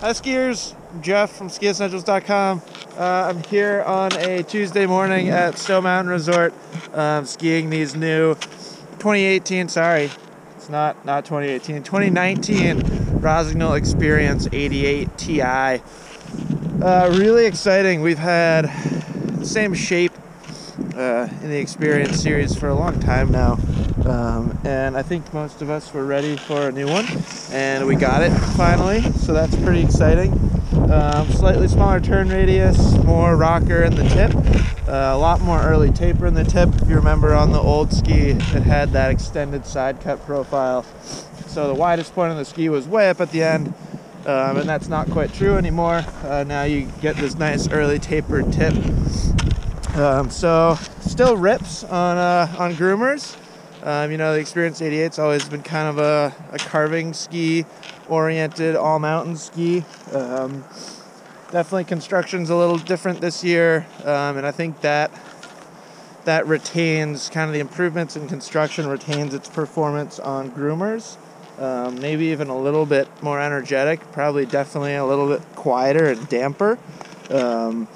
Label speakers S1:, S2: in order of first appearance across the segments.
S1: Hi skiers, I'm Jeff from skiessentials.com. Uh, I'm here on a Tuesday morning at Stowe Mountain Resort um, skiing these new 2018, sorry, it's not, not 2018, 2019 Rossignol Experience 88 Ti. Uh, really exciting. We've had the same shape uh, in the Experience series for a long time now. Um, and I think most of us were ready for a new one, and we got it finally, so that's pretty exciting. Um, slightly smaller turn radius, more rocker in the tip, uh, a lot more early taper in the tip. If you remember on the old ski, it had that extended side cut profile. So the widest point on the ski was way up at the end, um, and that's not quite true anymore. Uh, now you get this nice early tapered tip. Um, so still rips on uh, on groomers. Um, you know, the Experience 88's always been kind of a, a carving ski oriented all mountain ski. Um, definitely construction's a little different this year, um, and I think that that retains kind of the improvements in construction retains its performance on groomers. Um, maybe even a little bit more energetic, probably definitely a little bit quieter and damper. Um,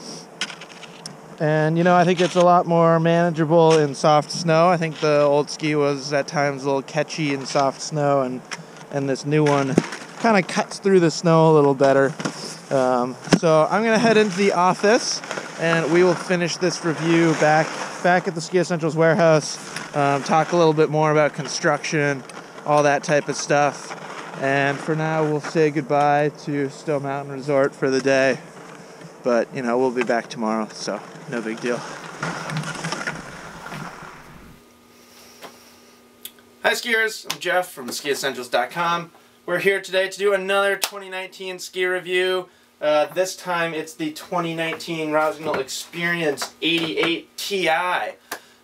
S1: and you know, I think it's a lot more manageable in soft snow. I think the old ski was at times a little catchy in soft snow, and and this new one kind of cuts through the snow a little better. Um, so I'm gonna head into the office, and we will finish this review back back at the Ski Essentials warehouse. Um, talk a little bit more about construction, all that type of stuff. And for now, we'll say goodbye to Stowe Mountain Resort for the day. But you know, we'll be back tomorrow, so no big deal.
S2: Hi skiers, I'm Jeff from skiessentials.com. We're here today to do another 2019 ski review. Uh, this time it's the 2019 Rossignol Experience 88 Ti.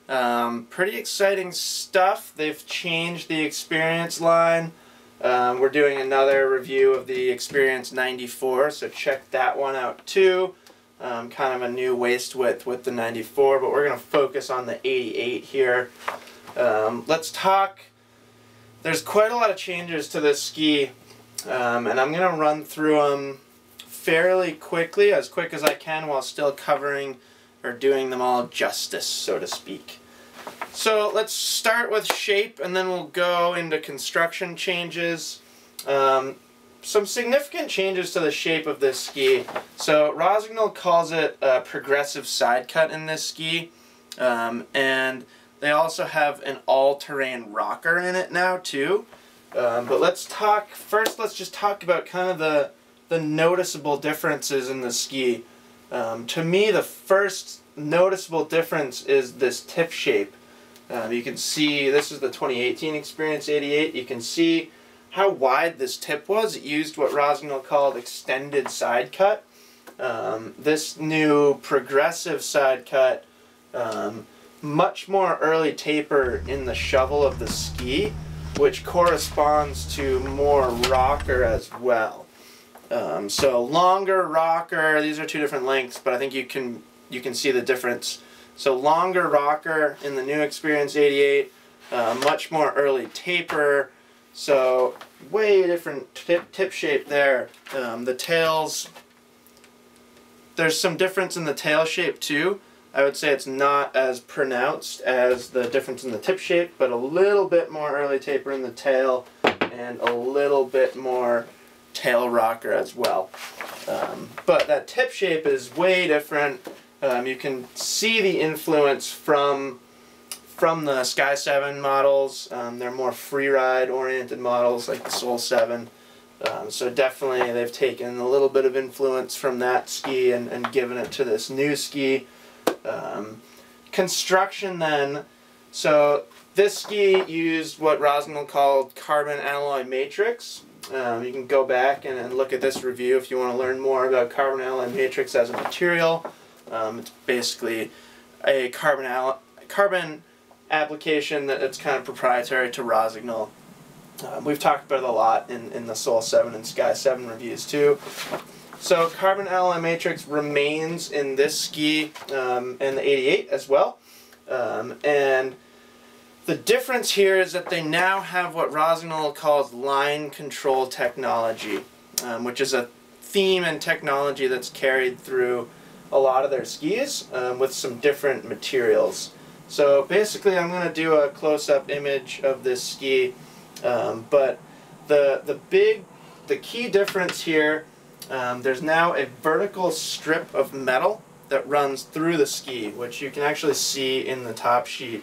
S2: Um, pretty exciting stuff. They've changed the Experience line. Um, we're doing another review of the Experience 94, so check that one out too. Um, kind of a new waist width with the 94, but we're going to focus on the 88 here. Um, let's talk. There's quite a lot of changes to this ski, um, and I'm going to run through them fairly quickly, as quick as I can, while still covering or doing them all justice, so to speak. So let's start with shape, and then we'll go into construction changes. Um, some significant changes to the shape of this ski. So Rossignol calls it a progressive side cut in this ski. Um, and they also have an all-terrain rocker in it now too. Um, but let's talk, first let's just talk about kind of the, the noticeable differences in the ski. Um, to me the first noticeable difference is this tip shape. Um, you can see, this is the 2018 Experience 88, you can see how wide this tip was. It used what Rossignol called extended side cut. Um, this new progressive side cut, um, much more early taper in the shovel of the ski, which corresponds to more rocker as well. Um, so longer rocker, these are two different lengths, but I think you can you can see the difference. So longer rocker in the new Experience 88, uh, much more early taper, so way different tip, tip shape there. Um, the tails, there's some difference in the tail shape too. I would say it's not as pronounced as the difference in the tip shape, but a little bit more early taper in the tail and a little bit more tail rocker as well. Um, but that tip shape is way different. Um, you can see the influence from from the Sky 7 models. Um, they're more freeride oriented models like the Soul 7. Um, so definitely they've taken a little bit of influence from that ski and, and given it to this new ski. Um, construction then, so this ski used what Rossignol called carbon alloy matrix. Um, you can go back and, and, look at this review if you want to learn more about carbon alloy matrix as a material. Um, it's basically a carbon, carbon application that it's kind of proprietary to Rossignol. Um, we've talked about it a lot in, in the Soul 7 and Sky 7 reviews too. So carbon alloy matrix remains in this ski um, and the 88 as well. Um, and the difference here is that they now have what Rossignol calls line control technology, um, which is a theme and technology that's carried through a lot of their skis um, with some different materials. So basically I'm going to do a close-up image of this ski, um, but the, the big, the key difference here, um, there's now a vertical strip of metal that runs through the ski, which you can actually see in the top sheet.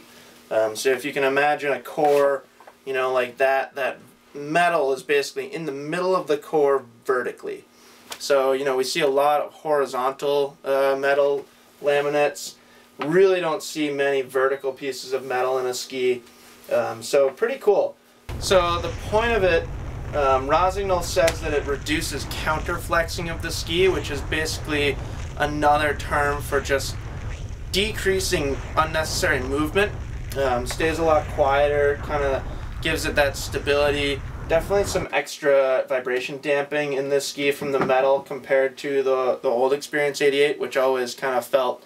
S2: Um, so if you can imagine a core, you know, like that, that metal is basically in the middle of the core vertically. So, you know, we see a lot of horizontal uh, metal laminates. Really don't see many vertical pieces of metal in a ski. Um, so pretty cool. So the point of it, um, Rossignol says that it reduces counterflexing of the ski, which is basically another term for just decreasing unnecessary movement. Um, stays a lot quieter, kind of gives it that stability. Definitely some extra vibration damping in this ski from the metal compared to the, the old Experience 88, which always kind of felt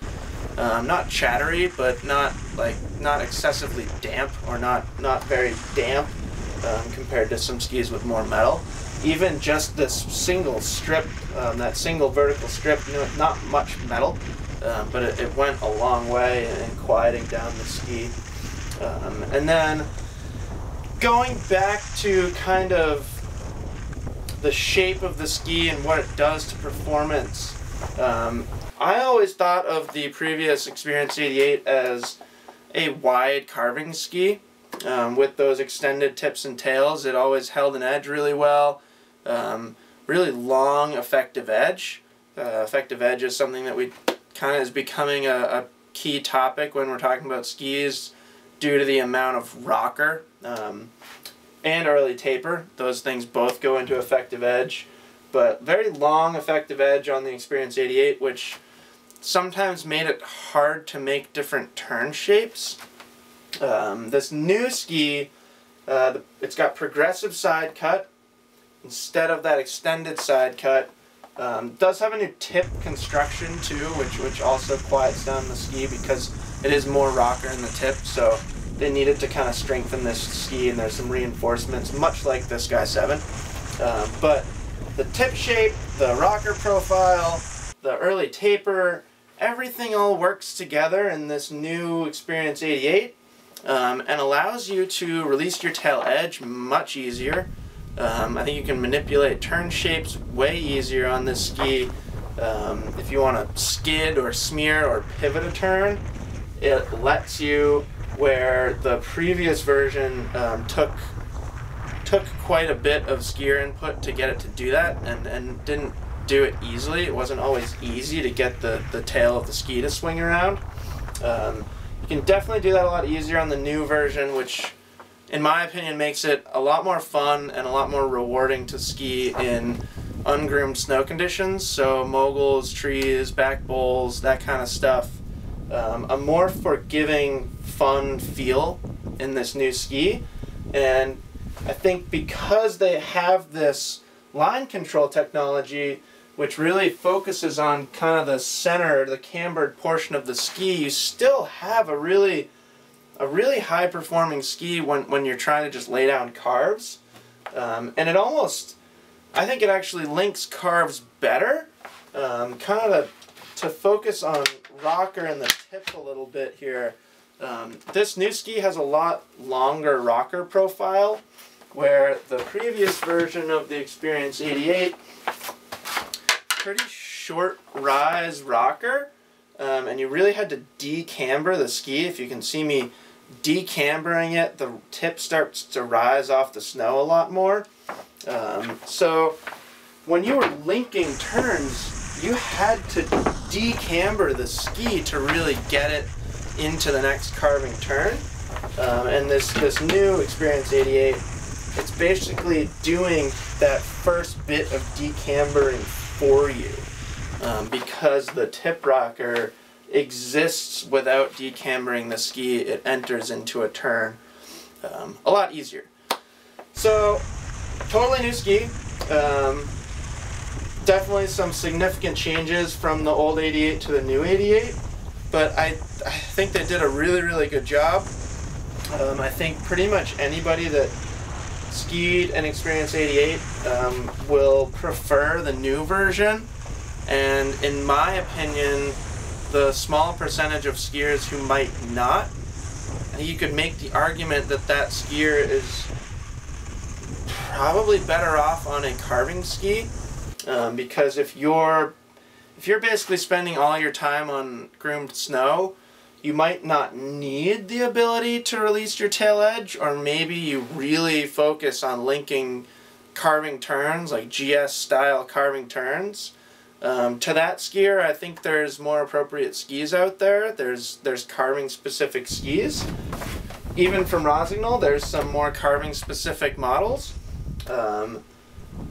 S2: um, not chattery, but not like not excessively damp or not not very damp um, compared to some skis with more metal. Even just this single strip, um, that single vertical strip, you know, not much metal, um, but it, it, went a long way in quieting down the ski. Um, and then going back to kind of the shape of the ski and what it does to performance, um, I always thought of the previous Experience 88 as a wide carving ski um, with those extended tips and tails. It always held an edge really well. Um, really long effective edge. Uh, effective edge is something that we kind of is becoming a, a key topic when we're talking about skis due to the amount of rocker um, and early taper. Those things both go into effective edge. But very long effective edge on the Experience 88, which sometimes made it hard to make different turn shapes. Um, this new ski, uh, the, it's got progressive side cut instead of that extended side cut. Um, does have a new tip construction too, which which also quiets down the ski because it is more rocker in the tip. So they needed to kind of strengthen this ski, and there's some reinforcements, much like this Sky 7. Um, but the tip shape, the rocker profile, the early taper, everything all works together in this new Experience 88 um, and allows you to release your tail edge much easier. Um, I think you can manipulate turn shapes way easier on this ski. Um, if you want to skid or smear or pivot a turn, it lets you where the previous version um, took took quite a bit of skier input to get it to do that and, and didn't do it easily. It wasn't always easy to get the, the tail of the ski to swing around. Um, you can definitely do that a lot easier on the new version, which in my opinion, makes it a lot more fun and a lot more rewarding to ski in ungroomed snow conditions. So moguls, trees, back bowls, that kind of stuff. Um, a more forgiving, fun feel in this new ski. And I think because they have this line control technology, which really focuses on kind of the center, the cambered portion of the ski, you still have a really a really high performing ski when, when you're trying to just lay down carves. Um, and it almost, I think it actually links carves better. Um, kind of to, focus on rocker and the tip a little bit here. Um, this new ski has a lot longer rocker profile where the previous version of the Experience 88 pretty short rise rocker um, and you really had to decamber the ski if you can see me decambering it, the tip starts to rise off the snow a lot more. Um, so when you were linking turns, you had to decamber the ski to really get it into the next carving turn. Um, and this, this new Experience 88, it's basically doing that first bit of decambering for you. Um, because the tip rocker exists without decambering the ski. It enters into a turn um, a lot easier. So, totally new ski. Um, definitely some significant changes from the old 88 to the new 88, but I, I think they did a really, really good job. Um, I think pretty much anybody that skied an Experience 88 um, will prefer the new version, and in my opinion, the small percentage of skiers who might not, you could make the argument that that skier is probably better off on a carving ski, um, because if you're if you're basically spending all your time on groomed snow, you might not need the ability to release your tail edge, or maybe you really focus on linking carving turns, like GS style carving turns. Um, to that skier, I think there's more appropriate skis out there. There's there's carving specific skis. Even from Rossignol, there's some more carving specific models. Um,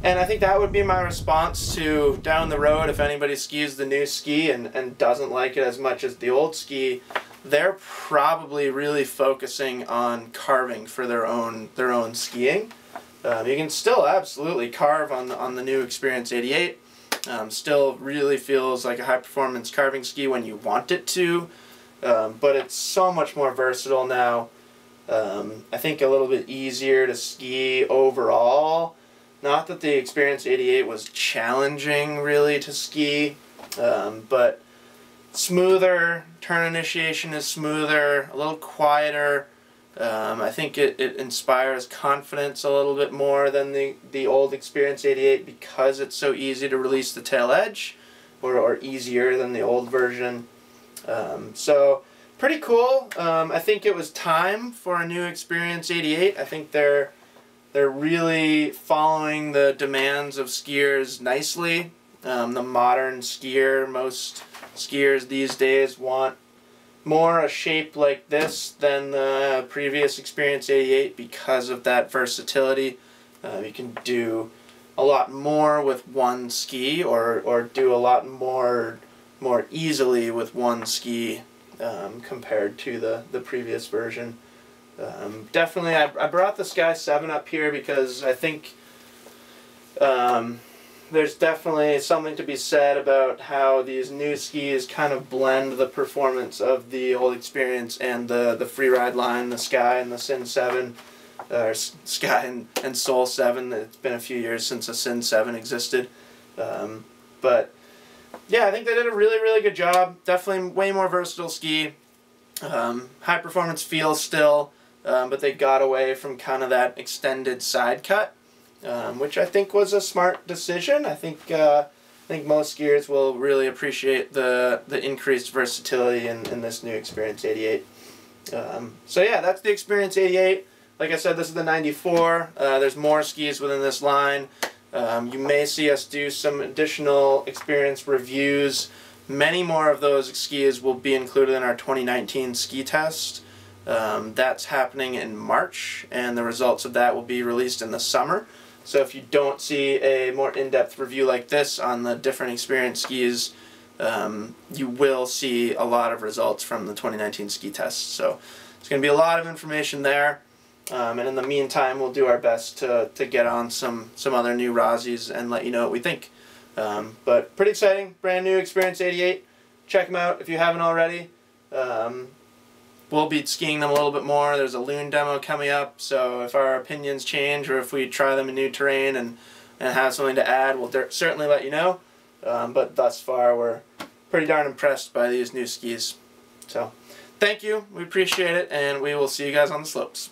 S2: and I think that would be my response to down the road if anybody skis the new ski and, and doesn't like it as much as the old ski, they're probably really focusing on carving for their own their own skiing. Um, you can still absolutely carve on the, on the new Experience 88. Um, still really feels like a high performance carving ski when you want it to, um, but it's so much more versatile now. Um, I think a little bit easier to ski overall not that the Experience 88 was challenging really to ski, um, but smoother, turn initiation is smoother, a little quieter. Um, I think it, it inspires confidence a little bit more than the, the old Experience 88 because it's so easy to release the tail edge, or, or easier than the old version. Um, so, pretty cool. Um, I think it was time for a new Experience 88. I think they're they're really following the demands of skiers nicely. Um, the modern skier, most skiers these days want more a shape like this than the previous Experience 88 because of that versatility. Uh, you can do a lot more with one ski or, or do a lot more more easily with one ski um, compared to the, the previous version. Um, definitely, I, I brought the Sky 7 up here because I think um, there's definitely something to be said about how these new skis kind of blend the performance of the old experience and the, the freeride line, the Sky and the Sin 7, or Sky and, and Soul 7. It's been a few years since a Sin 7 existed. Um, but yeah, I think they did a really, really good job. Definitely way more versatile ski. Um, high performance feel still um, but they got away from kind of that extended side cut, um, which I think was a smart decision. I think uh, I think most skiers will really appreciate the the increased versatility in, in this new Experience 88. Um, so yeah, that's the Experience 88. Like I said, this is the 94. Uh, there's more skis within this line. Um, you may see us do some additional experience reviews. Many more of those skis will be included in our 2019 ski test. Um, that's happening in March, and the results of that will be released in the summer. So if you don't see a more in-depth review like this on the different experience skis, um, you will see a lot of results from the 2019 ski test. So it's going to be a lot of information there. Um, and in the meantime, we'll do our best to, to get on some, some other new Rossis and let you know what we think. Um, but pretty exciting, brand new Experience 88. Check them out if you haven't already. Um, we'll be skiing them a little bit more. There's a loon demo coming up, so if our opinions change or if we try them in new terrain and, and have something to add, we'll certainly let you know. Um, but thus far, we're pretty darn impressed by these new skis. So, thank you. We appreciate it, and we will see you guys on the slopes.